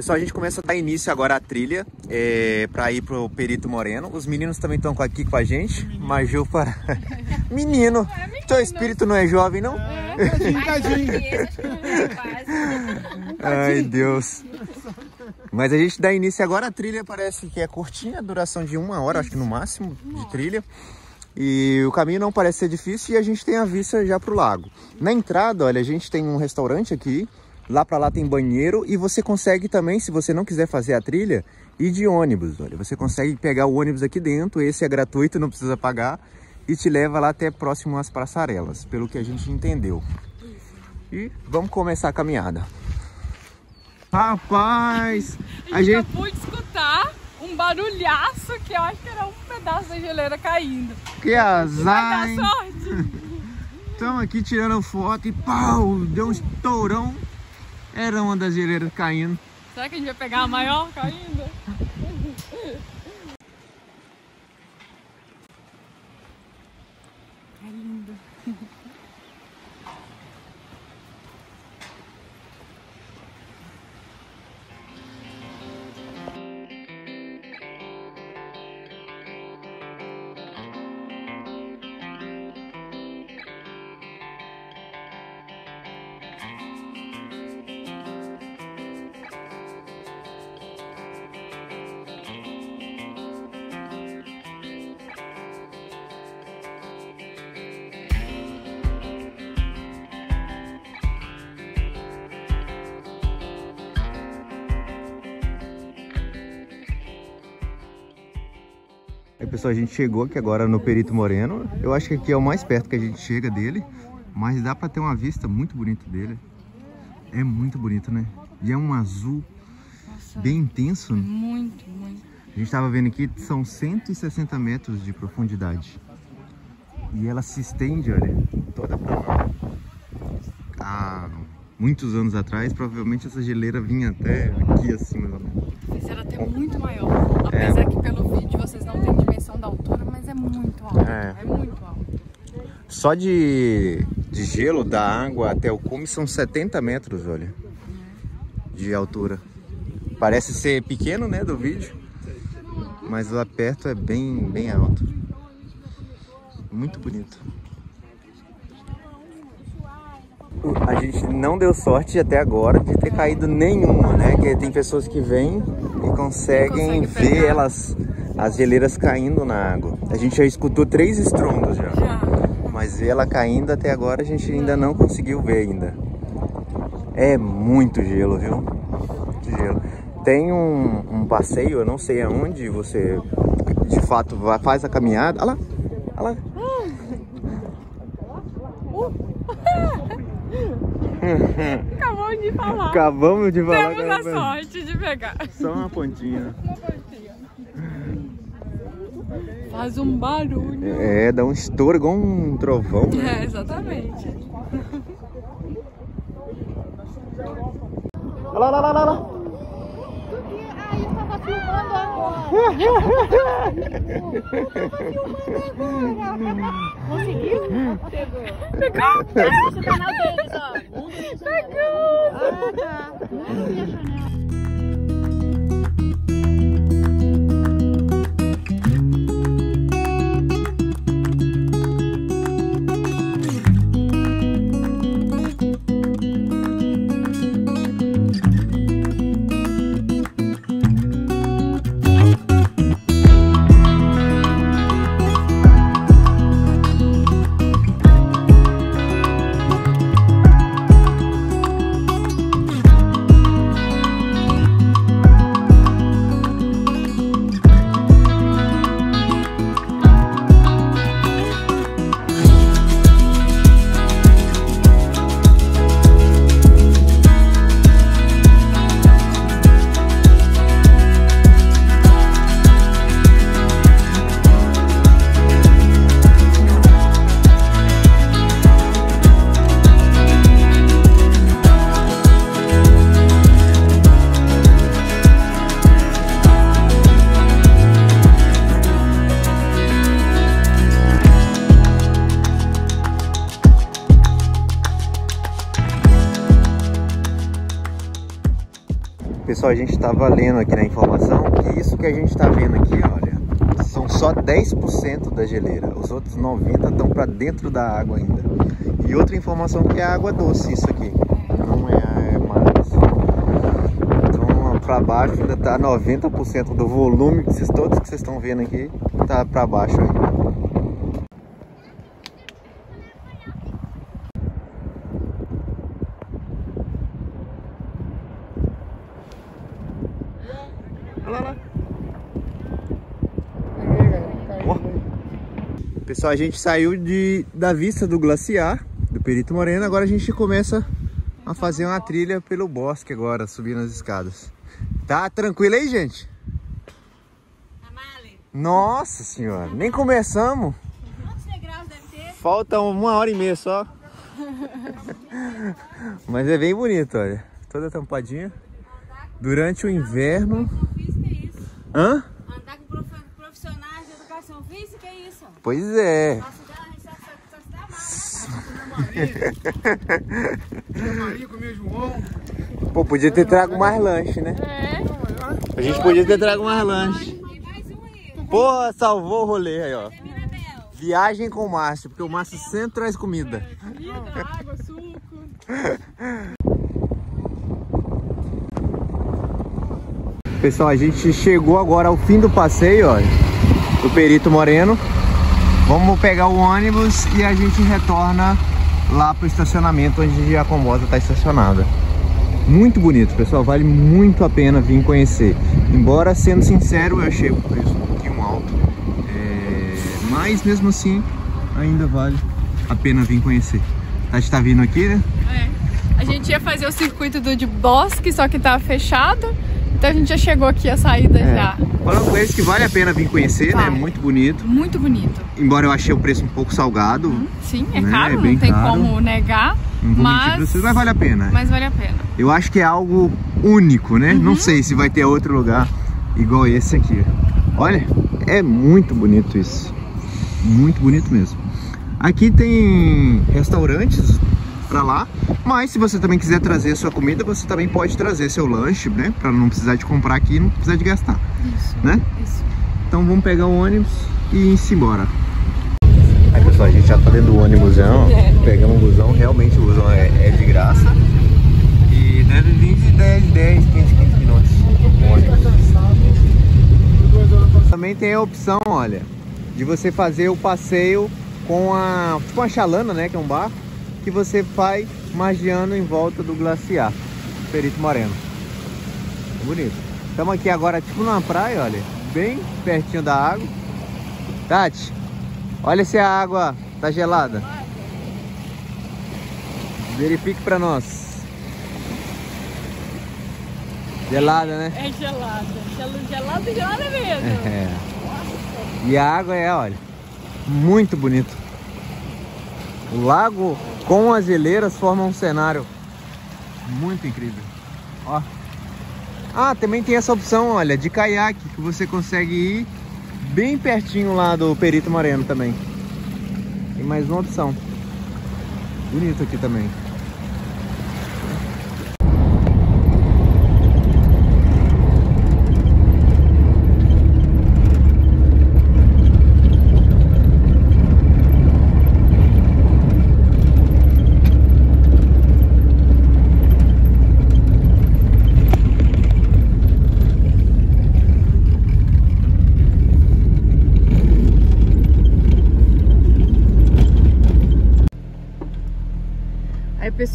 Pessoal, a gente começa a dar início agora à trilha é, para ir pro Perito Moreno. Os meninos também estão aqui com a gente. Maju para. menino! É, menino. Teu espírito não é jovem, não? Tadinho, tadinho. Ai, Deus. Mas a gente dá início agora à trilha, parece que é curtinha, duração de uma hora, acho que no máximo, de trilha. E o caminho não parece ser difícil e a gente tem a vista já pro lago. Na entrada, olha, a gente tem um restaurante aqui, lá para lá tem banheiro e você consegue também, se você não quiser fazer a trilha, ir de ônibus. Olha, você consegue pegar o ônibus aqui dentro, esse é gratuito, não precisa pagar e te leva lá até próximo às passarelas, pelo que a gente entendeu. E vamos começar a caminhada. Rapaz, a, a gente acabou de escutar um barulhaço que eu acho que era um pedaço da geleira caindo. Que azar! Vai dar sorte! Estamos aqui tirando foto e pau, deu um estourão. Era uma das geleiras caindo. Será que a gente vai pegar a maior caindo? Pessoal, a gente chegou aqui agora no Perito Moreno. Eu acho que aqui é o mais perto que a gente chega dele. Mas dá pra ter uma vista muito bonita dele. É muito bonito, né? E é um azul Nossa, bem intenso. Muito, muito. A gente tava vendo aqui, são 160 metros de profundidade. E ela se estende, olha, toda pra lá. Há muitos anos atrás, provavelmente essa geleira vinha até aqui assim, mais ou menos. Era até muito maior. Apesar é. que pelo vídeo vocês não têm da altura, mas é muito alto. É, é muito alto. Só de, de gelo da água até o cume são 70 metros, olha. De altura. Parece ser pequeno, né, do vídeo. Mas lá perto é bem, bem alto. Muito bonito. A gente não deu sorte até agora de ter caído nenhuma, né? Que tem pessoas que vêm e conseguem ver elas, as geleiras caindo na água. A gente já escutou três estrondos já. Já. Mas ela caindo até agora a gente ainda não conseguiu ver ainda. É muito gelo, viu? Muito gelo. Tem um, um passeio, eu não sei aonde você de fato vai, faz a caminhada. Olha lá, olha lá. Acabamos de falar. Acabamos de falar. Temos a sorte de pegar. Só uma pontinha. Uma pontinha. Faz um barulho. É, dá um estouro igual um trovão. Né? É, exatamente. Olha lá, lá, lá, lá, lá. Aí eu tava filmando agora. Conseguiu? Pegou. Pegou? É o canal deles, ó. Pegou! Pessoal, a gente estava lendo aqui na informação que isso que a gente está vendo aqui, olha, são só 10% da geleira. Os outros 90% estão para dentro da água ainda. E outra informação que é água doce isso aqui, não é, é mais. Então para baixo ainda está 90% do volume, todos que vocês estão vendo aqui, tá para baixo ainda. Pessoal, a gente saiu de, da vista do glaciar, do Perito Moreno, agora a gente começa a fazer uma trilha pelo bosque agora, subindo as escadas. Tá tranquilo aí, gente? Nossa senhora, nem começamos. Falta uma hora e meia só. Mas é bem bonito, olha. Toda tampadinha. Durante o inverno. Hã? Pois é. Pô, podia ter trago mais lanche, né? É. A gente podia ter trago mais lanche. Porra, salvou o rolê aí, ó. Viagem com o Márcio, porque o Márcio sempre traz comida. água, suco. Pessoal, a gente chegou agora ao fim do passeio, ó, do Perito Moreno. Vamos pegar o ônibus e a gente retorna lá pro estacionamento onde a Combosa está estacionada. Muito bonito, pessoal. Vale muito a pena vir conhecer. Embora, sendo sincero, eu achei o preço um pouquinho alto. É... Mas, mesmo assim, ainda vale a pena vir conhecer. A gente tá vindo aqui, né? É. A gente ia fazer o circuito do de bosque, só que tava fechado. Então a gente já chegou aqui a saída é. já. Eles que vale a pena vir conhecer, né? Muito bonito. Muito bonito. Embora eu achei o preço um pouco salgado. Hum, sim, é né? caro, é não tem caro. como negar. Não vou mas... mentir vocês, mas vale a pena. Mas vale a pena. Eu acho que é algo único, né? Uhum. Não sei se vai ter outro lugar igual esse aqui. Olha, é muito bonito isso. Muito bonito mesmo. Aqui tem restaurantes para lá. Mas se você também quiser trazer sua comida, você também pode trazer seu lanche, né? Para não precisar de comprar aqui e não precisar de gastar. Isso. Né? Isso. Então vamos pegar o ônibus e ir embora. Aí pessoal, a gente já tá dentro do ônibusão, é. pegamos o busão, realmente o busão é, é, de graça. E deve vir de 10, 10, 15, 15 minutos. Também tem a opção, olha, de você fazer o passeio com a, com a chalana, né, que é um barco que você vai magiando em volta do glaciar Perito Moreno. Bonito. Estamos aqui agora tipo numa praia, olha, bem pertinho da água. Tati, olha se a água tá gelada. Verifique para nós. Gelada, né? É gelada. Gelada, gelada mesmo. É. E a água é, olha, muito bonito. O lago com as geleiras formam um cenário muito incrível. Ó. Ah, também tem essa opção, olha, de caiaque, que você consegue ir bem pertinho lá do Perito Moreno também. Tem mais uma opção. Bonito aqui também.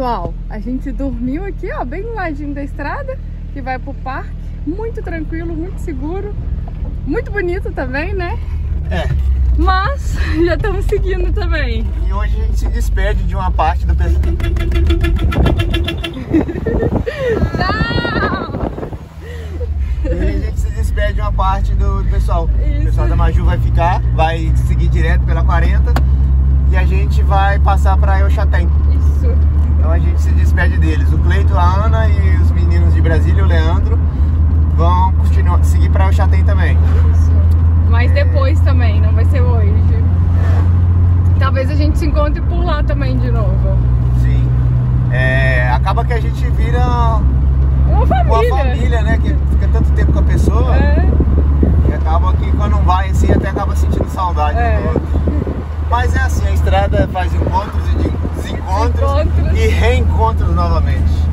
Pessoal, a gente dormiu aqui, ó, bem no ladinho da estrada, que vai pro parque. Muito tranquilo, muito seguro. Muito bonito também, né? É. Mas já estamos seguindo também. E hoje a gente se despede de uma parte do pessoal. Tchau! E a gente se despede de uma parte do pessoal. Isso. O pessoal da Maju vai ficar, vai seguir direto pela 40 e a gente vai passar para Euchatem. Isso. Então a gente se despede deles. O Cleito, a Ana e os meninos de Brasília, o Leandro, vão continuar, seguir para o Chatem também. Isso. Mas depois também, não vai ser hoje. Talvez a gente se encontre por lá também de novo. Sim. É, acaba que a gente vira um uma família. família, né? Que fica tanto tempo com a pessoa É, e acaba que quando não vai assim até acaba sentindo saudade É. do outro. Mas é assim, a estrada faz encontros e desencontros Encontros. e reencontros novamente.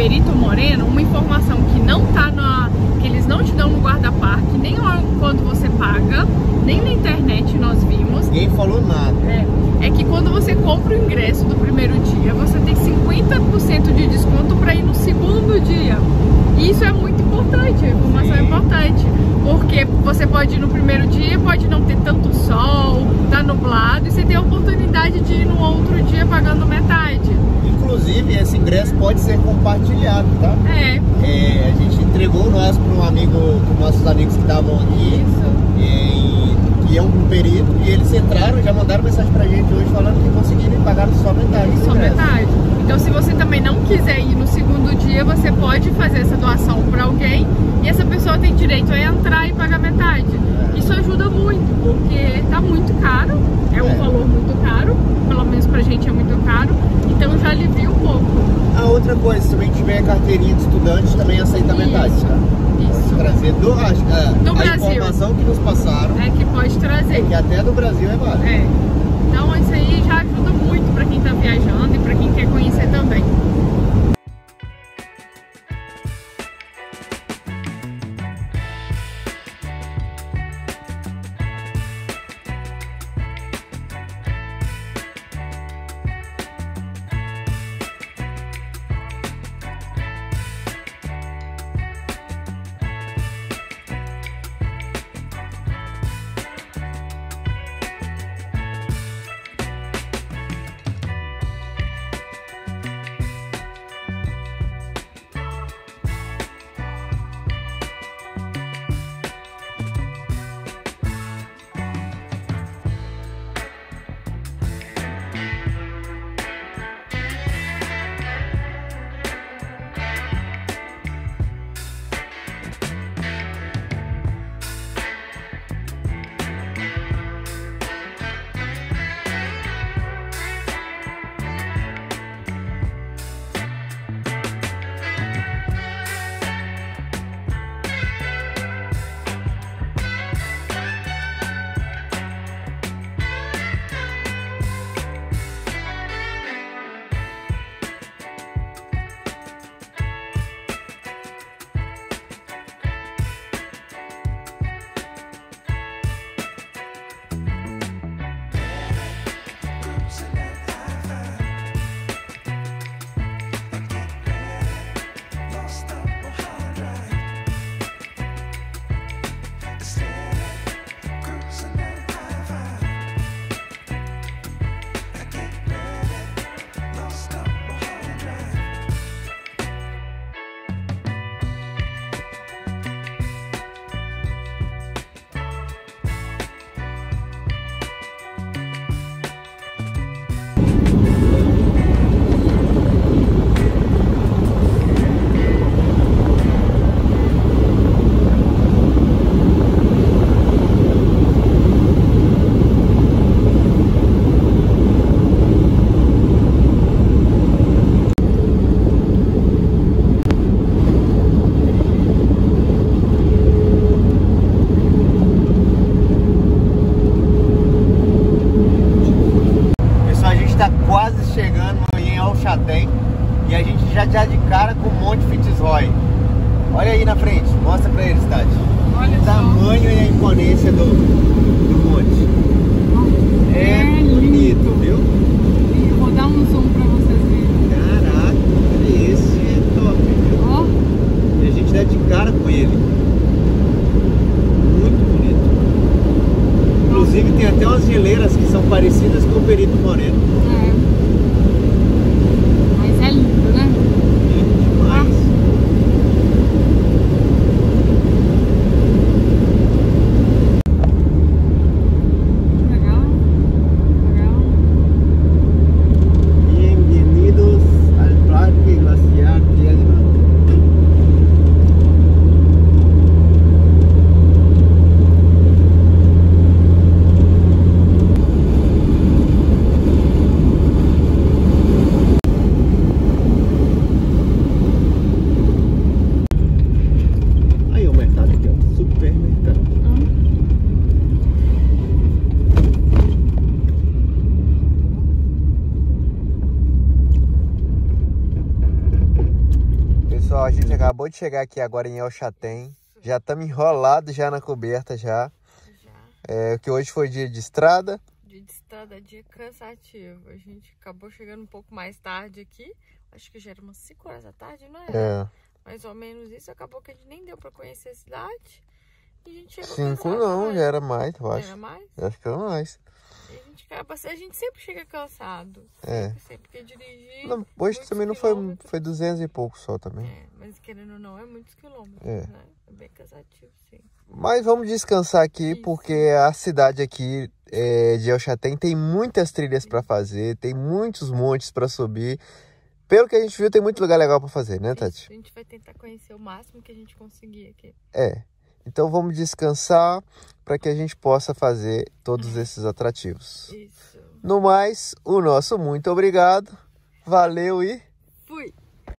Perito Moreno, uma informação que não tá na. que eles não te dão no guarda-parque, nem quando você paga, nem na internet nós vimos. Ninguém falou nada. É, é que quando você compra o ingresso do primeiro dia, você tem 50% de desconto para ir no segundo dia. E isso é muito importante, a informação é Sim. importante. Porque você pode ir no primeiro dia, pode não ter tanto sol, tá nublado, e você tem a oportunidade de ir no outro dia pagando metade. Inclusive, esse ingresso pode ser compartilhado, tá? É, É, a gente entregou nosso para um amigo, para nossos amigos que estavam aqui, isso. e, que é um perito, e eles entraram, já mandaram mensagem pra gente hoje falando que conseguiram e pagaram só metade. Só metade. Então, se você também não quiser ir no segundo dia, você pode fazer essa doação para alguém e essa pessoa tem direito a entrar e pagar metade. Isso ajuda muito, porque tá muito caro, é um É. valor muito caro, pelo menos pra gente é muito caro, então já alivia um pouco. A outra coisa, se também tiver carteirinha de estudante, também aceita metade, Isso. tá? Isso. Trazer do, a, a, Do a Brasil. informação que nos passaram, É que pode trazer. que até do Brasil é válido. É. Então isso aí já ajuda muito pra quem tá viajando e pra quem quer conhecer também. Tamanho e a imponência do, do monte. É, É bonito, lindo. viu? E vou dar um zoom pra vocês verem. Caraca, esse é top, viu? Ó, E a gente dá de cara com ele. Muito bonito. Inclusive tem até umas geleiras que são parecidas com o Perito Moreno. é. Mas é lindo, né? Lindo demais. Legal. Legal. Bienvenidos al Parque Glaciar Piedra. Aí o mercado aqui, ó. Supermercado. Pessoal, a gente acabou de chegar aqui agora em El Chatem. Já estamos enrolados já na coberta já. Já. É, que hoje foi dia de estrada. Dia de estrada, dia cansativo. A gente acabou chegando um pouco mais tarde aqui. Acho que já era umas 5 horas da tarde, não é? É, Mais ou menos isso. Acabou que a gente nem deu pra conhecer a cidade. E a gente chegou cinco cansado, não, né? já era mais, eu acho. Era mais? Acho que era mais. E a gente acaba... A gente sempre chega cansado. É. Sempre, sempre que dirigir. Não, hoje também não foi, foi 200 e pouco só também. É, mas querendo ou não, é muitos quilômetros, É. né? É bem cansativo, sim. Mas vamos descansar aqui Isso. porque a cidade aqui é, de El Chatem tem muitas trilhas para fazer, tem muitos montes para subir. Pelo que a gente viu, tem muito lugar legal para fazer, né, Isso, Tati? A gente vai tentar conhecer o máximo que a gente conseguir aqui. É. Então vamos descansar para que a gente possa fazer todos esses atrativos. Isso. No mais, o nosso muito obrigado. Valeu e